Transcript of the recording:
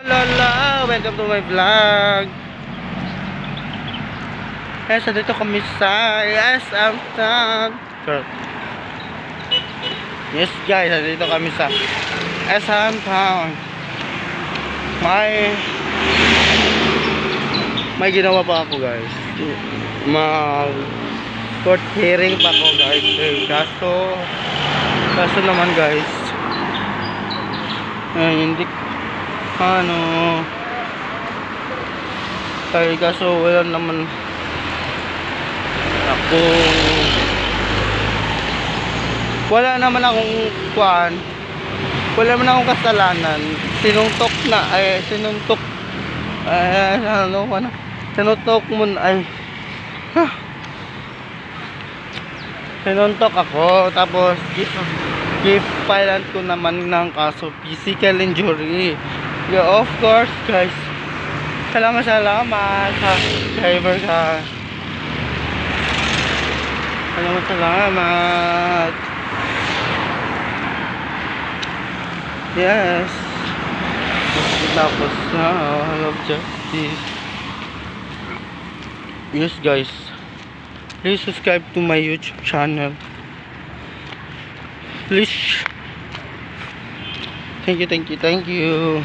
Lala, welcome to my vlog. Yes, dito kami sa SM Town. Sure. Yes guys, dito kami sa SM Town. May may ginawa pa ako guys. Mag court hearing pa ako guys. Eh, kaso kaso naman guys. Eh, hindi ano? Kaya kaso wala naman. Ako. Wala naman akong kuan wala naman akong kasalanan. Sinuntok na ay sinuntok. Ay ano ano? Sinuntok mo ay. Huh. sinuntok ako tapos gift gift filean ko naman ng kaso physical injury yeah, of course guys. Salamat salamat sa driver ka salamat salamat. Yes. Tapos na I love justice yes guys. Please subscribe to my youtube channel. Please. Thank you thank you thank you